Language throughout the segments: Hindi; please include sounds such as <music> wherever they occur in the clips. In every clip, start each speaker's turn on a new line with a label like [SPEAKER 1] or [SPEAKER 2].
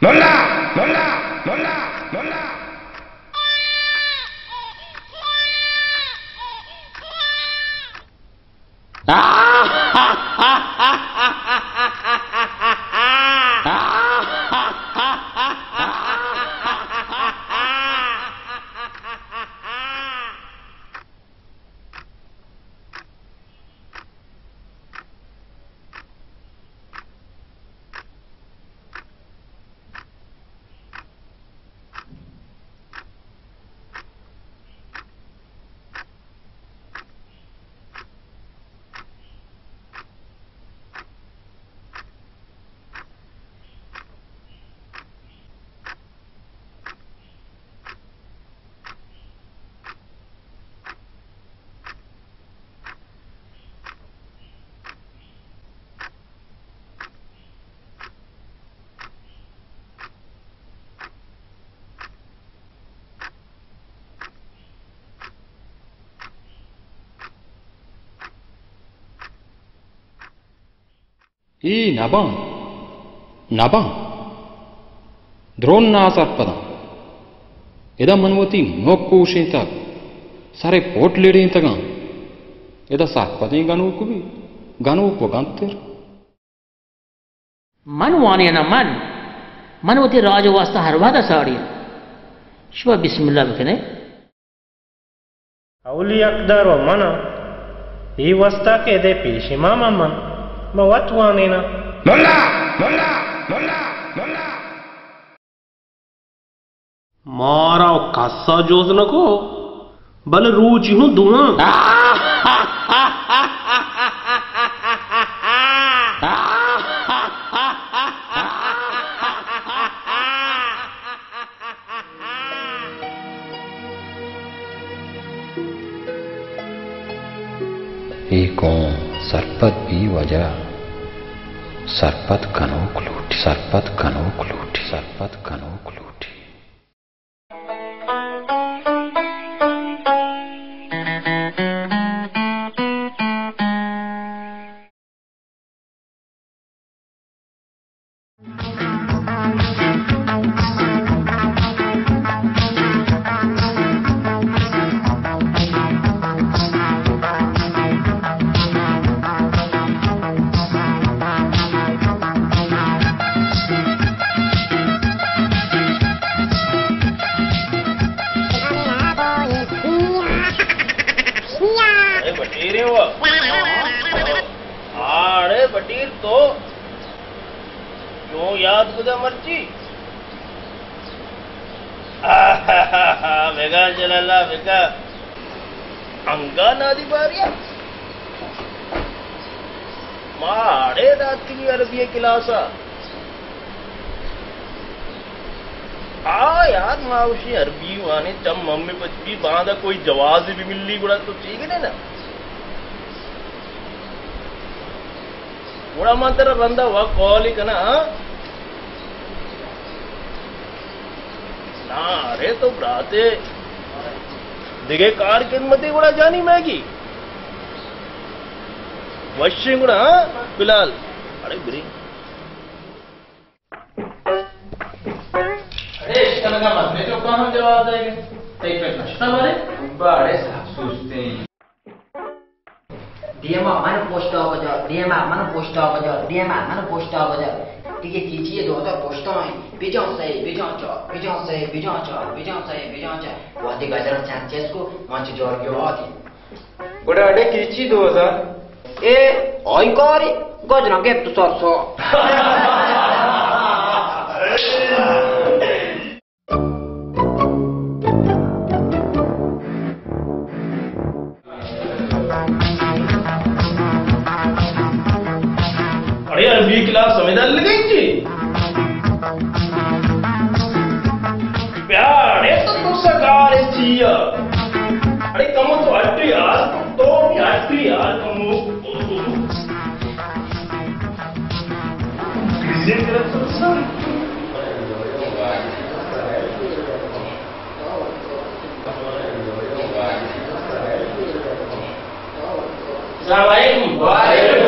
[SPEAKER 1] ¡Lola! ¡Lola! ¡Lola! ¡Lola! ඊ නබං නබං ದ್ರೋಣಾಸರ್ಪದಂ එදා මනුවති නොක්කූෂීතක් සරේ පෝට්ලිඩීන්තකං එදා සක්පතින් ගනුවකුබි
[SPEAKER 2] ගනුවක්ව ගන්තෙර මනුවානය නම්මන් මනුවති රාජවස්ථ හරවාද සාඩිය ශව
[SPEAKER 3] බිස්මිල්ලාම කෙනෙ අවුලියක් දරුව මන ඒ වස්ථාක එදේ පිරිශිමා
[SPEAKER 4] මම්මන් ma watu wanena nolla nolla nolla nolla
[SPEAKER 3] मारा खासा जोश नको भले रूच हूं धुआं
[SPEAKER 1] सरपत भी वजह सरपत कनोक लूट सरपत कनोक लूट सरपत कनोक लूटी
[SPEAKER 3] क्यों याद खुदा मर्ज़ी। वेगा जलाला वेगा अंगा नादी बारिया। माड़े रात्रि अरबी किलासा। आ, यार मावशी अरबी वाने चम मम्मी बच्ची बांधा कोई जवाज भी मिलनी गुड़ा तो ठीक है ना? गुड़ा मात्र रंदा वा कॉली कना ना अरे तो ब्राते। दिगे कार किन्मती गुड़ा जानी मैगी। वश्य गुड़ा फ़िलहाल अरे
[SPEAKER 5] इसका लगा मरने तो कहाँ जवाब देंगे? कहीं पे नशा मारे? बड़े साहब सोचते हैं।
[SPEAKER 6] Mana posta baja, DMR mana posta baja. Tige kichi do ta posta hai. Bijan sai, bijan cha, bijan sai, bijan cha, bijan sai, bijan cha. Wadi gajar Francesco manchi Giorgio ati.
[SPEAKER 5] बड़े अड़े कीची दो हज़ार
[SPEAKER 6] E oi cori, gajra get tu sorso.
[SPEAKER 3] अरे अरबी क्लास समझदार लगेगी जी प्यारे तो तू सगारे जिया अरे कमो तो हट यार तो भी हट यार कमो किसी तरफ़ तो sir Assalamualaikum. Waalaikumsalam.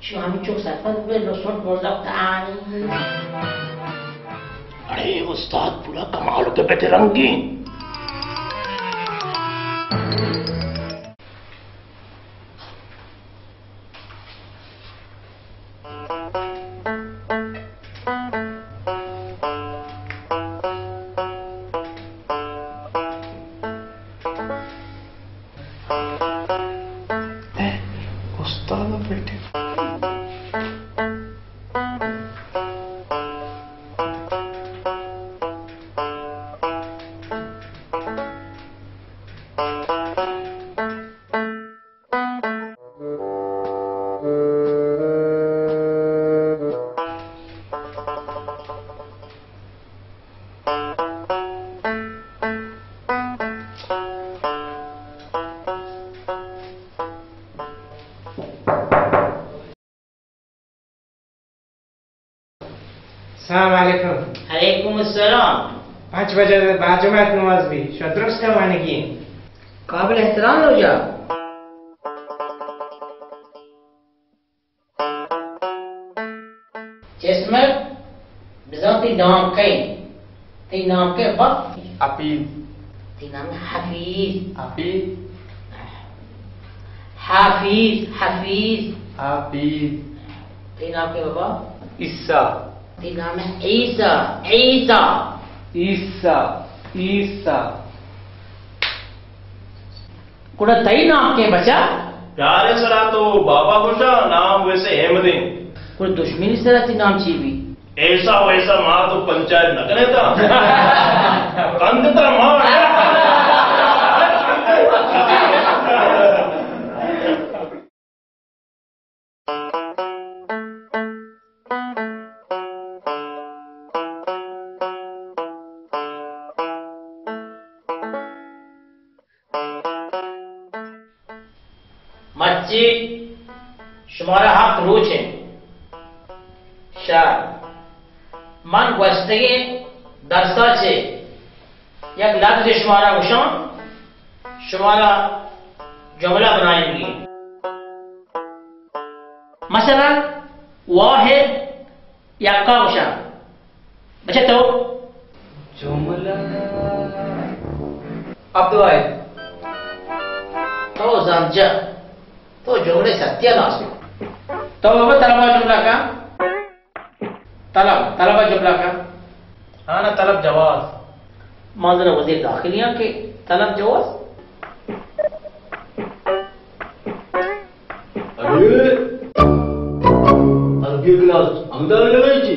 [SPEAKER 2] Ciamcio sarà quello sorvolato.
[SPEAKER 3] अरे उस्ताद पूरा कमाल के बैठे रंगीन Eh, costava perché... बेटे
[SPEAKER 7] सलामकुम
[SPEAKER 2] अलैकुम अस्सलाम
[SPEAKER 7] पाँच बजे बाजुमात नमाज़ भी शत्रुस का माने की
[SPEAKER 6] काबिल एहतराम हो जा
[SPEAKER 2] जिसमें बिजाती नाम कई ती नाम के वक्त
[SPEAKER 5] अपील
[SPEAKER 2] ती नाम है हफीज
[SPEAKER 5] अपील
[SPEAKER 2] हाफिज हफीज
[SPEAKER 5] अपील
[SPEAKER 2] ती नाम के बाबा
[SPEAKER 5] ईसा
[SPEAKER 2] नाम है ईसा ईसा
[SPEAKER 5] ईसा ईसा
[SPEAKER 2] कुड़ा तई नाम के बचा?
[SPEAKER 3] प्यारे सरा तो बाबा खुशा नाम वैसे अहमदीन
[SPEAKER 2] कुड़ा दुश्मनी से रहती नाम चीवी।
[SPEAKER 3] ऐसा वैसा माँ तो पंचायत न करे था कंद था माँ। <laughs>
[SPEAKER 2] वस्तगे दर्साचे एक लफ्ज शुमारा गुशान शुमारा जुमला बनाएँगे। मसला वाहिद या का गुशान बच्चे तो।
[SPEAKER 5] जुमला। अब्दुल वाहिद।
[SPEAKER 2] तो जमजा तो जुमले सत्यानाश तो बाबा तलबा जुमला का। तलब तलबा जुमला का
[SPEAKER 5] हाँ ना तलब जवाब
[SPEAKER 2] माजरा वज़ीर दाखिलिया के तलब जवाब
[SPEAKER 8] अरे अरबी क्लास अंदर लगायची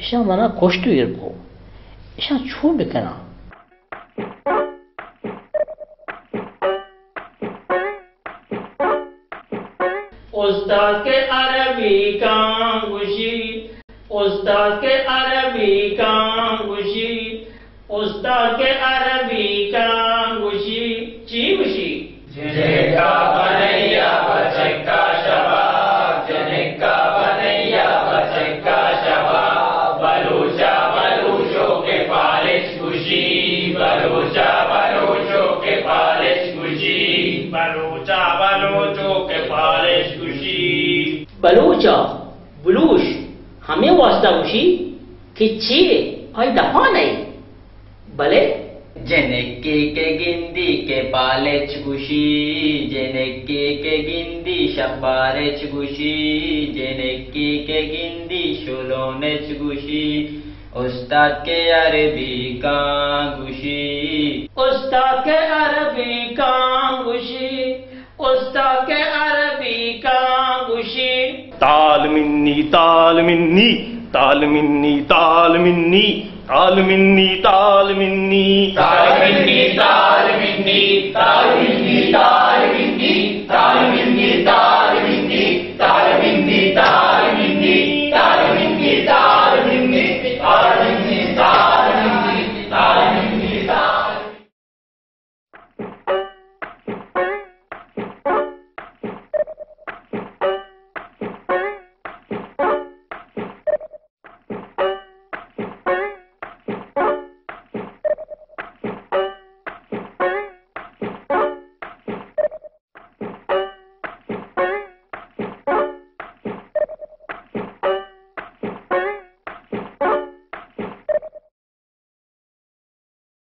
[SPEAKER 2] जागा İşte bana koştu yer bu. İşte çoğu bir kena. उस्ताद के अरबी का खुशी उस्ताद के अरबी का खुशी उस्ताद के अरबी का खुशी ची खुशी
[SPEAKER 5] जेका बनैया बलोचा बलोचो के पालेश खुशी
[SPEAKER 3] बलोचा बलोचो के पालेश खुशी
[SPEAKER 2] बलोचा बलूश हमें वास्ता खुशी किच्छे और दफ़ा हाँ नहीं। भले
[SPEAKER 5] जने के गिंदी के पाले चुगुशी जने के गिंदी शबारे चुगुशी जने के गिंदी शोलोने चुगुशी उस्ताद के अरबी का गुशी
[SPEAKER 2] उस्ताद के अरबी का गुशी उस्ताद के अरबी का गुशी
[SPEAKER 3] ताल मिन्नी ताल मिन्नी ताल मिन्नी ताल मिन्नी ताल मिन्नी ताल मिन्नी
[SPEAKER 5] ताल मिन्नी